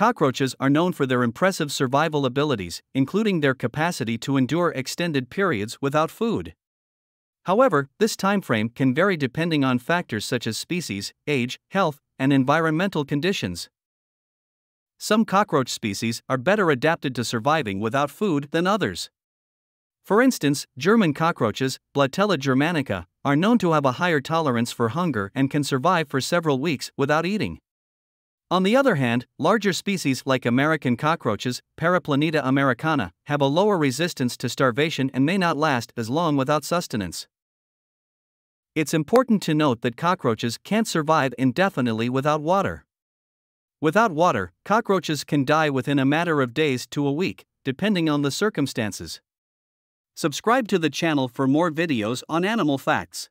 Cockroaches are known for their impressive survival abilities, including their capacity to endure extended periods without food. However, this time frame can vary depending on factors such as species, age, health, and environmental conditions. Some cockroach species are better adapted to surviving without food than others. For instance, German cockroaches, Blattella germanica, are known to have a higher tolerance for hunger and can survive for several weeks without eating. On the other hand, larger species like American cockroaches, Periplaneta americana, have a lower resistance to starvation and may not last as long without sustenance. It's important to note that cockroaches can't survive indefinitely without water. Without water, cockroaches can die within a matter of days to a week, depending on the circumstances. Subscribe to the channel for more videos on animal facts.